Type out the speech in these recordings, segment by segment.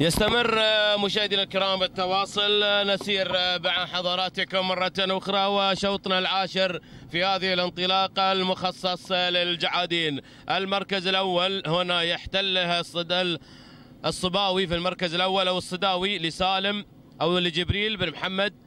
يستمر مشاهدينا الكرام التواصل. نسير مع حضراتكم مرة أخرى وشوطنا العاشر في هذه الانطلاقة المخصص للجعادين. المركز الأول هنا يحتله الصباوي في المركز الأول أو الصداوي لسالم أو لجبريل بن محمد.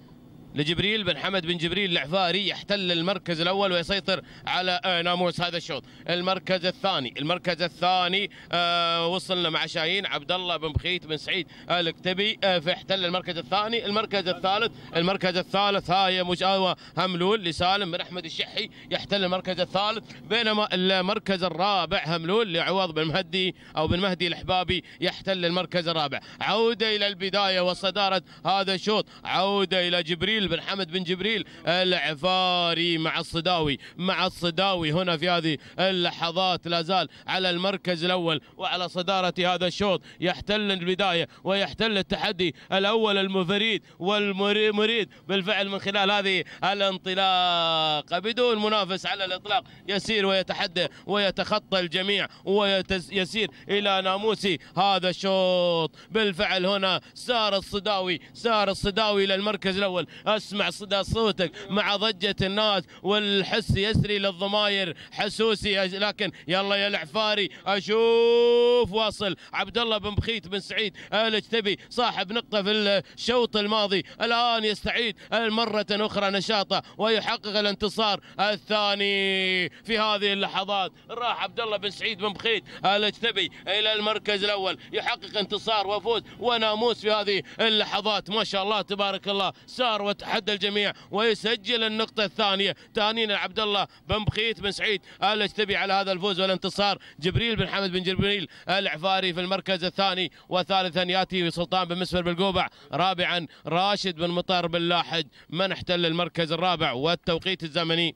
لجبريل بن حمد بن جبريل العفاري يحتل المركز الأول ويسيطر على ناموس هذا الشوط. المركز الثاني. المركز الثاني آه وصلنا مع شاهين عبد الله بن بخيت بن سعيد الكتبي آه فاحتل المركز الثاني. المركز الثالث المركز الثالث هاي مشاوى هملول لسالم بن أحمد الشحي يحتل المركز الثالث. بينما المركز الرابع هملول لعوض بن مهدي أو بن مهدي الحبابي يحتل المركز الرابع. عودة إلى البداية وصدارة هذا الشوط. عودة إلى جبريل بن حمد بن جبريل العفاري مع الصداوي مع الصداوي هنا في هذه اللحظات لا زال على المركز الأول وعلى صدارة هذا الشوط. يحتل البداية ويحتل التحدي الأول المفريد والمريد بالفعل من خلال هذه الانطلاقة. بدون منافس على الإطلاق يسير ويتحدى ويتخطى الجميع ويسير إلى ناموس هذا الشوط. بالفعل هنا سار الصداوي سار الصداوي إلى المركز الأول. اسمع صدى صوتك مع ضجة الناس والحس يسري للضماير. حسوسي لكن يلا يا العفاري أشوف واصل. عبد الله بن بخيت بن سعيد الاجتبي صاحب نقطة في الشوط الماضي الآن يستعيد. مرة أخرى نشاطه ويحقق الانتصار الثاني في هذه اللحظات؟ راح عبد الله بن سعيد بن بخيت الاجتبي إلى المركز الأول. يحقق انتصار وفوز وناموس في هذه اللحظات. ما شاء الله تبارك الله. سار وتحدى الجميع ويسجل النقطة الثانية. تهانينا عبد الله بن بخيت بن سعيد. الاجتبي على هذا الفوز والانتصار. جبريل بن حمد بن جبريل العفاري في المركز الثاني. وثالثا يأتي سلطان بن مسفر بالقوبع. رابعا راشد بن مطر بن لاحج من احتل المركز الرابع والتوقيت الزمني.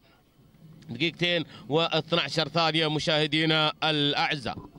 دقيقتين و12 ثانية مشاهدينا الأعزاء.